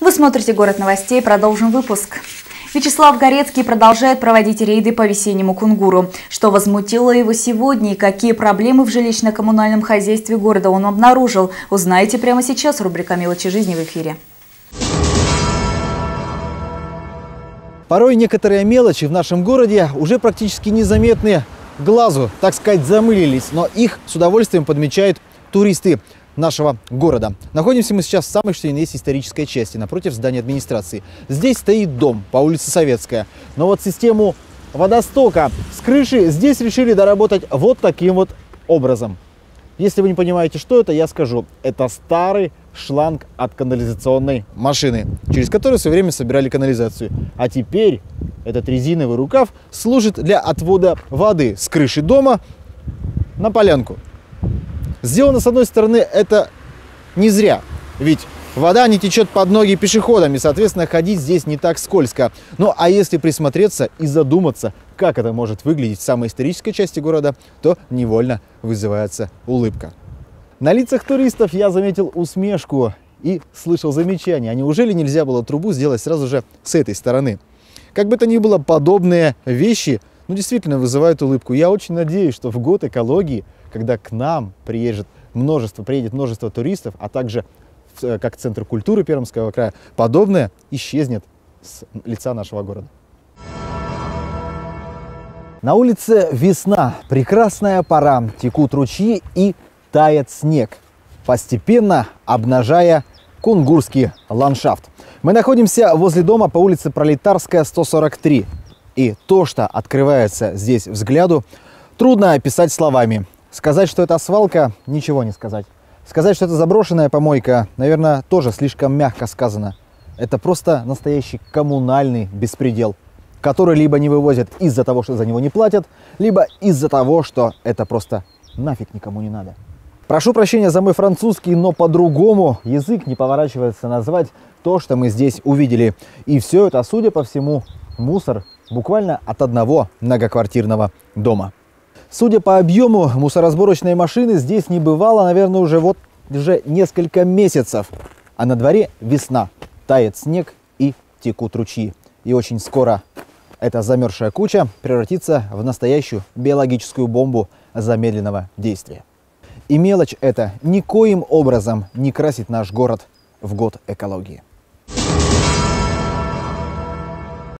Вы смотрите «Город новостей». Продолжим выпуск. Вячеслав Горецкий продолжает проводить рейды по весеннему кунгуру. Что возмутило его сегодня и какие проблемы в жилищно-коммунальном хозяйстве города он обнаружил, узнаете прямо сейчас. Рубрика «Мелочи жизни» в эфире. Порой некоторые мелочи в нашем городе уже практически незаметны глазу, так сказать, замылились, но их с удовольствием подмечают туристы нашего города. Находимся мы сейчас в самой что ни есть исторической части, напротив здания администрации. Здесь стоит дом по улице Советская. Но вот систему водостока с крыши здесь решили доработать вот таким вот образом. Если вы не понимаете, что это, я скажу. Это старый шланг от канализационной машины, через который все время собирали канализацию. А теперь этот резиновый рукав служит для отвода воды с крыши дома на полянку. Сделано, с одной стороны, это не зря, ведь вода не течет под ноги пешеходам, и, соответственно, ходить здесь не так скользко. Ну, а если присмотреться и задуматься, как это может выглядеть в самой исторической части города, то невольно вызывается улыбка. На лицах туристов я заметил усмешку и слышал замечание, а неужели нельзя было трубу сделать сразу же с этой стороны? Как бы то ни было, подобные вещи ну, действительно вызывают улыбку. Я очень надеюсь, что в год экологии когда к нам приедет множество, приедет множество туристов, а также э, как Центр культуры Пермского края, подобное исчезнет с лица нашего города. На улице весна, прекрасная пора, текут ручьи и тает снег, постепенно обнажая кунгурский ландшафт. Мы находимся возле дома по улице Пролетарская, 143. И то, что открывается здесь взгляду, трудно описать словами. Сказать, что это свалка, ничего не сказать. Сказать, что это заброшенная помойка, наверное, тоже слишком мягко сказано. Это просто настоящий коммунальный беспредел, который либо не вывозят из-за того, что за него не платят, либо из-за того, что это просто нафиг никому не надо. Прошу прощения за мой французский, но по-другому язык не поворачивается назвать то, что мы здесь увидели. И все это, судя по всему, мусор буквально от одного многоквартирного дома. Судя по объему мусоросборочной машины, здесь не бывало, наверное, уже вот уже несколько месяцев. А на дворе весна, тает снег и текут ручьи. И очень скоро эта замерзшая куча превратится в настоящую биологическую бомбу замедленного действия. И мелочь эта никоим образом не красит наш город в год экологии.